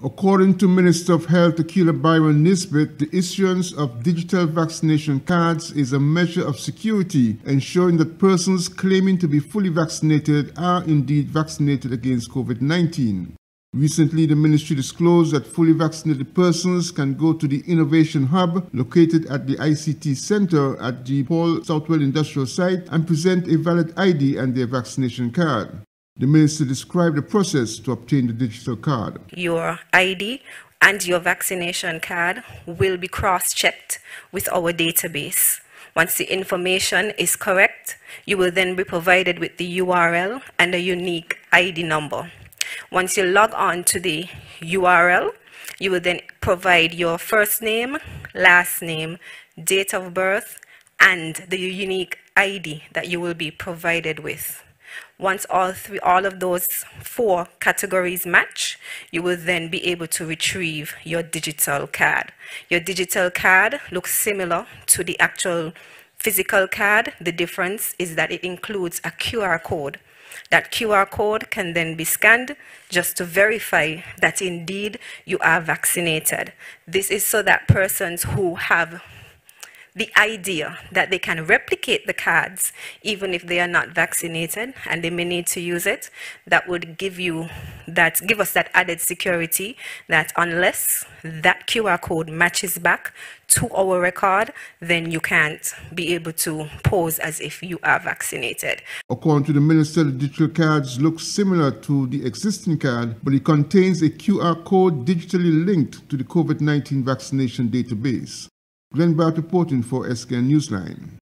According to Minister of Health Akilah Byron Nisbett, the issuance of digital vaccination cards is a measure of security, ensuring that persons claiming to be fully vaccinated are indeed vaccinated against COVID 19. Recently, the ministry disclosed that fully vaccinated persons can go to the Innovation Hub located at the ICT Center at the Paul Southwell Industrial Site and present a valid ID and their vaccination card. The minister described the process to obtain the digital card. Your ID and your vaccination card will be cross checked with our database. Once the information is correct, you will then be provided with the URL and a unique ID number. Once you log on to the URL, you will then provide your first name, last name, date of birth, and the unique ID that you will be provided with. Once all three, all of those four categories match, you will then be able to retrieve your digital card. Your digital card looks similar to the actual physical card. The difference is that it includes a QR code. That QR code can then be scanned just to verify that indeed you are vaccinated. This is so that persons who have the idea that they can replicate the cards even if they are not vaccinated and they may need to use it that would give you that give us that added security that unless that QR code matches back to our record then you can't be able to pose as if you are vaccinated. According to the minister the digital cards look similar to the existing card but it contains a QR code digitally linked to the COVID-19 vaccination database Glenn Bart reporting for SKN Newsline.